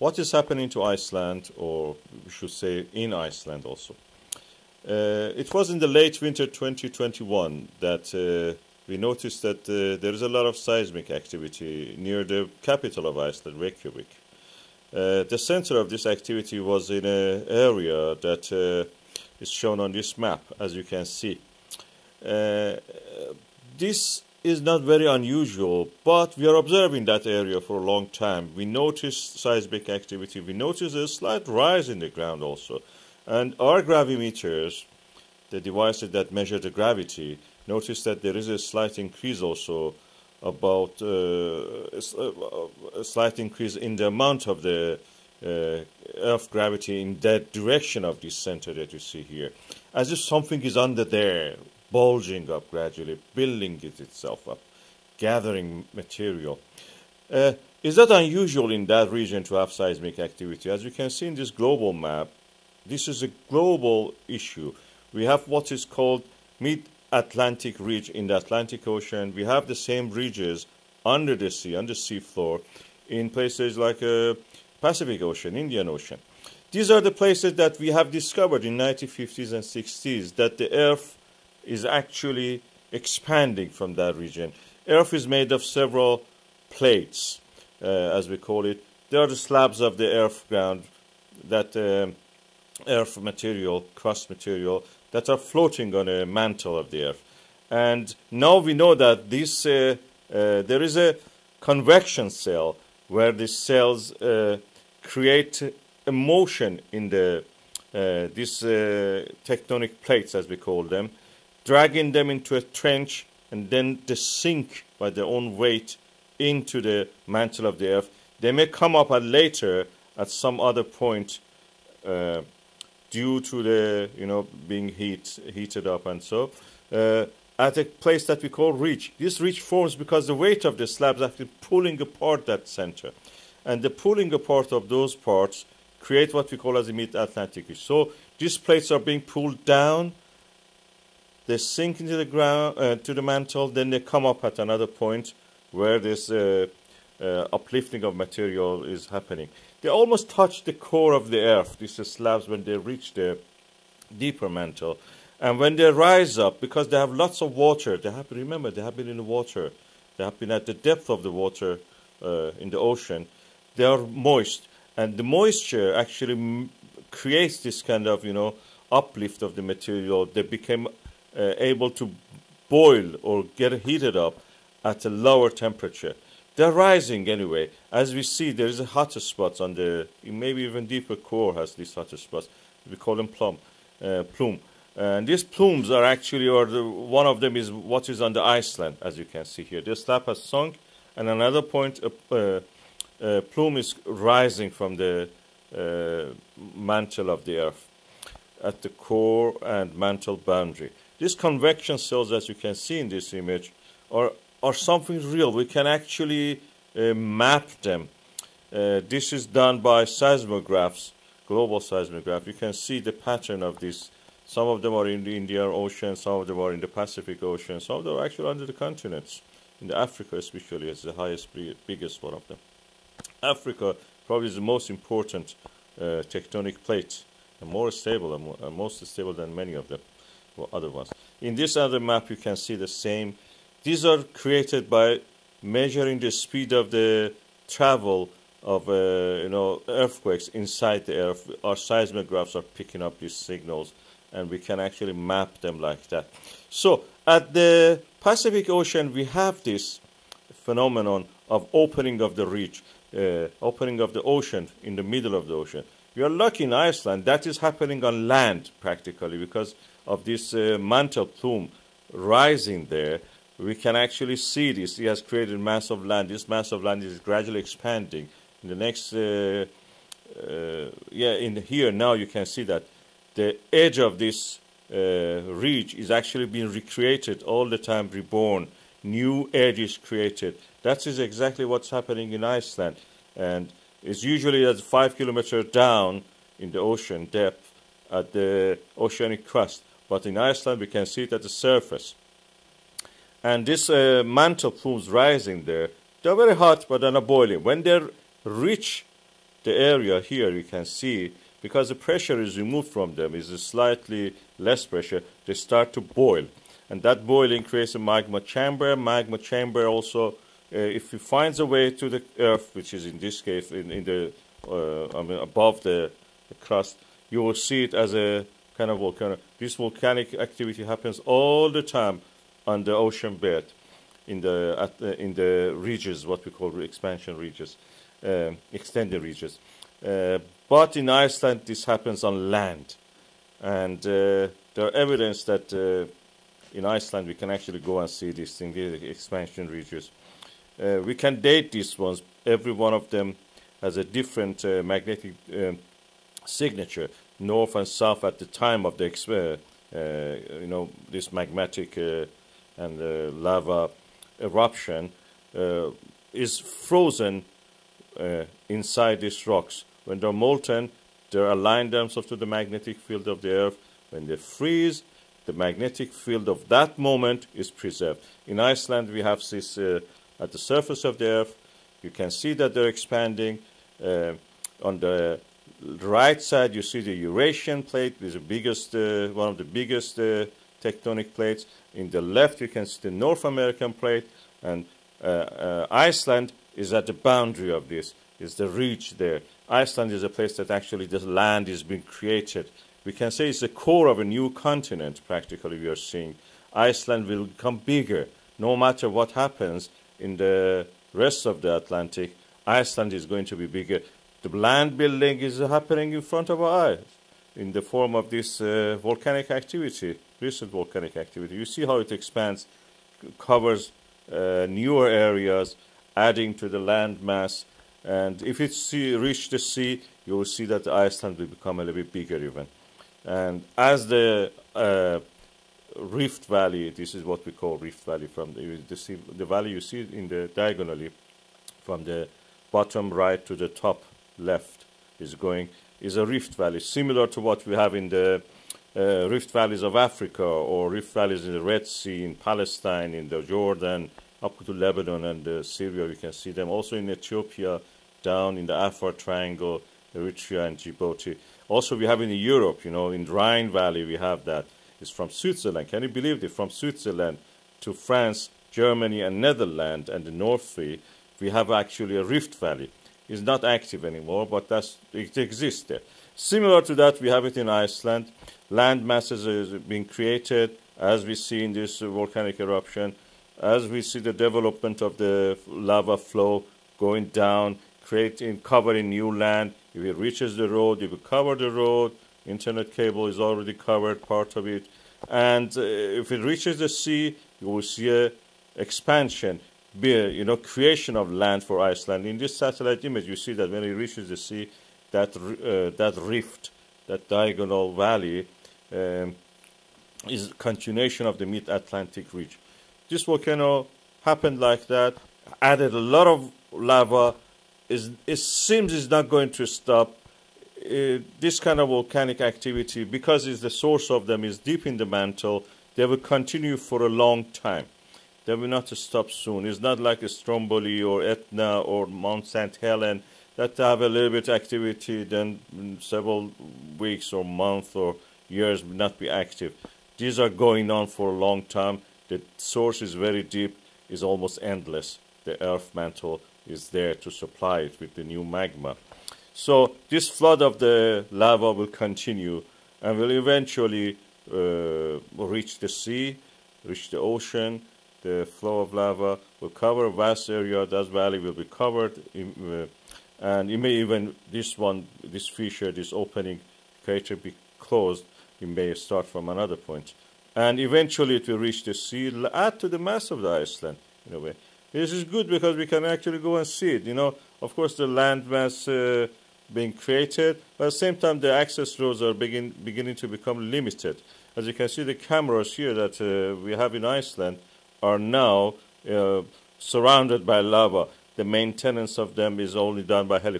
what is happening to Iceland, or we should say in Iceland also. Uh, it was in the late winter 2021 that uh, we noticed that uh, there is a lot of seismic activity near the capital of Iceland, Reykjavik. Uh, the center of this activity was in an area that uh, is shown on this map, as you can see. Uh, this is not very unusual, but we are observing that area for a long time. We notice seismic activity, we notice a slight rise in the ground also. And our gravimeters, the devices that measure the gravity, notice that there is a slight increase also about uh, a slight increase in the amount of the uh, Earth gravity in that direction of this center that you see here, as if something is under there, bulging up gradually, building it itself up, gathering material. Uh, is that unusual in that region to have seismic activity? As you can see in this global map, this is a global issue. We have what is called mid Atlantic ridge in the Atlantic Ocean. We have the same ridges under the sea, under the seafloor, in places like uh, Pacific Ocean, Indian Ocean. These are the places that we have discovered in 1950s and 60s that the Earth is actually expanding from that region. Earth is made of several plates, uh, as we call it. They are the slabs of the earth ground, that uh, earth material, crust material, that are floating on a mantle of the earth. And now we know that this, uh, uh, there is a convection cell where these cells uh, create a motion in the uh, these uh, tectonic plates, as we call them, dragging them into a trench and then they sink by their own weight into the mantle of the earth. They may come up at later at some other point uh, due to the you know being heat heated up and so uh, at a place that we call ridge. This ridge forms because the weight of the slabs actually pulling apart that center, and the pulling apart of those parts create what we call as the mid-Atlantic ridge. So these plates are being pulled down. They sink into the ground uh, to the mantle, then they come up at another point where this uh, uh, uplifting of material is happening. They almost touch the core of the earth, these slabs, when they reach the deeper mantle. And when they rise up, because they have lots of water, they have, remember, they have been in the water, they have been at the depth of the water uh, in the ocean, they are moist. And the moisture actually creates this kind of, you know, uplift of the material. They become uh, able to boil or get heated up at a lower temperature. They're rising anyway. As we see, there is a hotter spots on the, maybe even deeper core has these hotter spots. We call them plum, uh, plume. And these plumes are actually, or the, one of them is what is on the Iceland, as you can see here. This slab has sunk, and another point, a, a plume is rising from the uh, mantle of the earth at the core and mantle boundary. These convection cells, as you can see in this image, are are something real. We can actually uh, map them. Uh, this is done by seismographs, global seismograph. You can see the pattern of this. Some of them are in the Indian Ocean, some of them are in the Pacific Ocean, some of them are actually under the continents. In Africa especially is the highest, biggest one of them. Africa probably is the most important uh, tectonic plate, more stable, and, more, most stable than many of the other ones. In this other map you can see the same these are created by measuring the speed of the travel of uh, you know earthquakes inside the earth. Our seismographs are picking up these signals, and we can actually map them like that. So at the Pacific Ocean, we have this phenomenon of opening of the ridge, uh, opening of the ocean in the middle of the ocean. We are lucky in Iceland that is happening on land practically because of this uh, mantle plume rising there we can actually see this. It has created mass of land. This mass of land is gradually expanding. In the next, uh, uh, yeah, in here now you can see that the edge of this uh, ridge is actually being recreated all the time, reborn. New edge is created. That is exactly what's happening in Iceland, and it's usually at five kilometers down in the ocean depth at the oceanic crust. But in Iceland, we can see it at the surface. And this uh, mantle plumes rising there, they're very hot, but they're not boiling. When they reach the area here, you can see, because the pressure is removed from them, is a slightly less pressure, they start to boil. And that boiling creates a magma chamber. Magma chamber also, if it finds a way to the earth, which is in this case in, in the uh, I mean above the, the crust, you will see it as a kind of volcano. This volcanic activity happens all the time on the ocean bed, in the at, uh, in the ridges, what we call expansion ridges, uh, extended ridges. Uh, but in Iceland, this happens on land, and uh, there are evidence that uh, in Iceland we can actually go and see these things, the expansion ridges. Uh, we can date these ones. Every one of them has a different magnetic um, signature, north and south at the time of the, you know, this magmatic and the lava eruption uh, is frozen uh, inside these rocks. When they're molten, they align themselves to the magnetic field of the Earth. When they freeze, the magnetic field of that moment is preserved. In Iceland, we have this uh, at the surface of the Earth. You can see that they're expanding. Uh, on the right side, you see the Eurasian plate, is the biggest, uh, one of the biggest uh, tectonic plates. In the left, you can see the North American plate, and uh, uh, Iceland is at the boundary of this, is the ridge there. Iceland is a place that actually the land is being created. We can say it's the core of a new continent, practically, we are seeing. Iceland will become bigger. No matter what happens in the rest of the Atlantic, Iceland is going to be bigger. The land building is happening in front of our eyes in the form of this uh, volcanic activity, recent volcanic activity. You see how it expands, covers uh, newer areas, adding to the land mass. And if it see, reach the sea, you will see that Iceland will become a little bit bigger even. And as the uh, Rift Valley, this is what we call Rift Valley, from the, the, the valley you see in the diagonally, from the bottom right to the top left is going is a rift valley, similar to what we have in the uh, rift valleys of Africa or rift valleys in the Red Sea, in Palestine, in the Jordan, up to Lebanon and uh, Syria. You can see them also in Ethiopia, down in the Afar Triangle, Eritrea and Djibouti. Also, we have in Europe, you know, in Rhine Valley, we have that. It's from Switzerland. Can you believe it? From Switzerland to France, Germany, and Netherlands, and the North Sea, we have actually a rift valley It's not active anymore, but that's, it exists there. Similar to that, we have it in Iceland. Land masses are being created as we see in this volcanic eruption, as we see the development of the lava flow going down, creating, covering new land. If it reaches the road, it will cover the road. Internet cable is already covered, part of it. And uh, if it reaches the sea, you will see a expansion be you know, creation of land for Iceland. In this satellite image, you see that when it reaches the sea, that, uh, that rift, that diagonal valley, um, is continuation of the mid-Atlantic ridge. This volcano happened like that, added a lot of lava. Is, it seems it's not going to stop. Uh, this kind of volcanic activity, because it's the source of them is deep in the mantle, they will continue for a long time they will not stop soon. It's not like a Stromboli or Etna or Mount St. Helen that have a little bit activity, then several weeks or months or years will not be active. These are going on for a long time. The source is very deep, is almost endless. The earth mantle is there to supply it with the new magma. So this flood of the lava will continue and will eventually uh, reach the sea, reach the ocean, the flow of lava will cover a vast area. That valley will be covered, in, uh, and it may even this one, this fissure, this opening crater be closed. It may start from another point, and eventually it will reach the sea. Add to the mass of the Iceland in a way. This is good because we can actually go and see it. You know, of course, the landmass uh, being created, but at the same time, the access roads are begin, beginning to become limited. As you can see, the cameras here that uh, we have in Iceland are now uh, surrounded by lava. The maintenance of them is only done by helicopters.